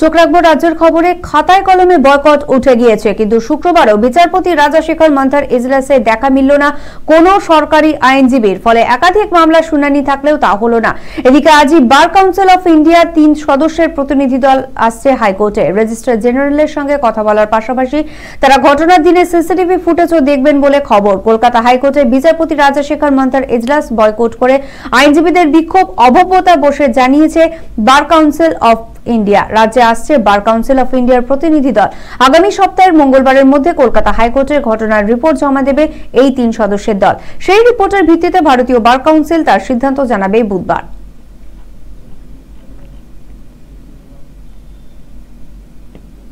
চোখ রাখব রাজ্যের খবরে, খাতায় কলমে বয়কট উঠে গিয়েছে, কিন্তু শুক্রবারও বিচারপতি রাজাশেখর মান্থার এজলাসে দেখা মিলল না কোনো সরকারি আইনজীবীর, ফলে একাধিক মামলা শুনানি থাকলেও তা হলো না। এদিকে আজই বার কাউন্সিল অফ ইন্ডিয়ার তিন সদস্যের প্রতিনিধি দল আসছে হাইকোর্টে। রেজিস্ট্রার জেনারেলের সঙ্গে কথা বলার পাশাপাশি তারা ঘটনার দিনে সিসিটিভি ফুটেজও দেখবেন বলে খবর। কলকাতা হাইকোর্টে বিচারপতি রাজাশেখর মান্থার এজলাস বয়কট করে আইনজীবীদের বিক্ষোভ অভব্যতা বসে জানিয়েছে বার কাউন্সিল অফ ইন্ডিয়া। রাজ্যে আসছে বার কাউন্সিল অফ ইন্ডিয়ার প্রতিনিধি দল। আগামী সপ্তাহের মঙ্গলবারের মধ্যে কলকাতা হাইকোর্টের ঘটনার রিপোর্ট জমা দেবে এই তিন সদস্যের দল। সেই রিপোর্টের ভিত্তিতে ভারতীয় বার কাউন্সিল তার সিদ্ধান্ত জানাবে বুধবার।